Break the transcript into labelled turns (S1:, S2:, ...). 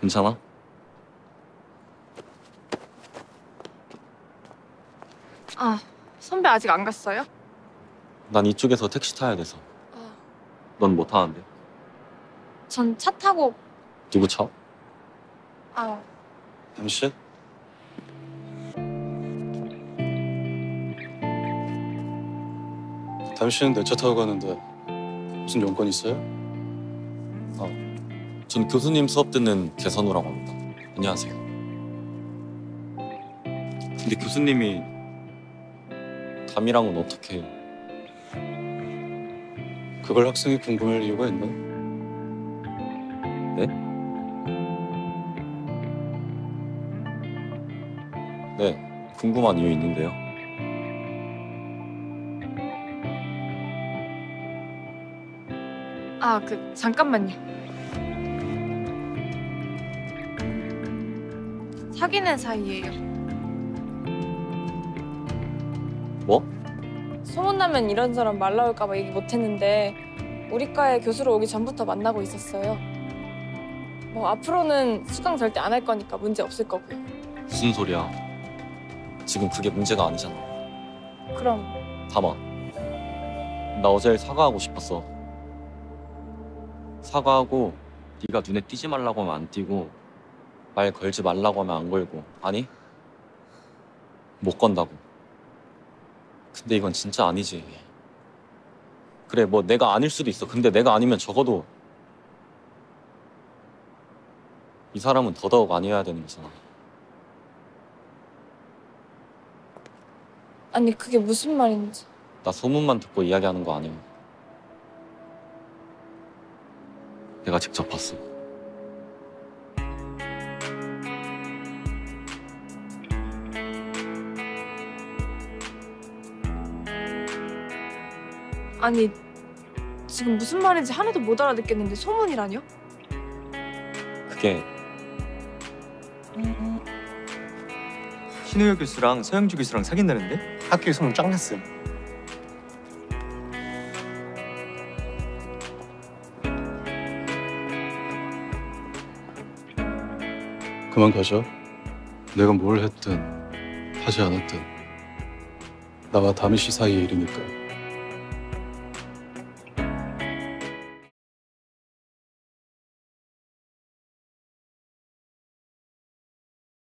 S1: 괜찮아?
S2: 아, 선배 아직 안 갔어요?
S1: 난 이쪽에서 택시 타야 돼서. 어.
S2: 아.
S1: 넌뭐 타는데?
S2: 전 차 타고.
S1: 누구 차?
S2: 아.
S1: 잠시.
S3: 당신은 내 차 타고 가는데 무슨 용건 있어요?
S1: 전 교수님 수업 듣는 개선우라고 합니다. 안녕하세요. 근데 교수님이 담이랑은 어떻게
S3: 그걸 학생이 궁금할 이유가 있나?
S1: 네 궁금한 이유 있는데요.
S2: 아, 그 잠깐만요. 사귀는 사이예요.
S1: 뭐?
S4: 소문나면 이런 사람 말 나올까봐 얘기 못했는데 우리 과에 교수로 오기 전부터 만나고 있었어요. 뭐 앞으로는 수강 절대 안 할 거니까 문제 없을 거고요.
S1: 무슨 소리야? 지금 그게 문제가 아니잖아.
S4: 그럼
S1: 담아. 나 어제 사과하고 싶었어. 사과하고 네가 눈에 띄지 말라고 하면 안 띄고 말 걸지 말라고 하면 안 걸고 아니? 못 건다고. 근데 이건 진짜 아니지. 그래 뭐 내가 아닐 수도 있어. 근데 내가 아니면 적어도 이 사람은 더더욱 아니어야 되는 거잖아.
S4: 아니 그게 무슨 말인지.
S1: 나 소문만 듣고 이야기하는 거 아니야. 내가 직접 봤어.
S4: 아니 지금 무슨 말인지 하나도 못 알아듣겠는데 소문이라뇨?
S1: 그게
S5: 신우혁 교수랑 서영주 교수랑 사귄다는데?
S6: 학교에 소문 쫙 났음.
S3: 그만 가자. 내가 뭘 했든 하지 않았든 나와 다미 씨 사이의 일이니까.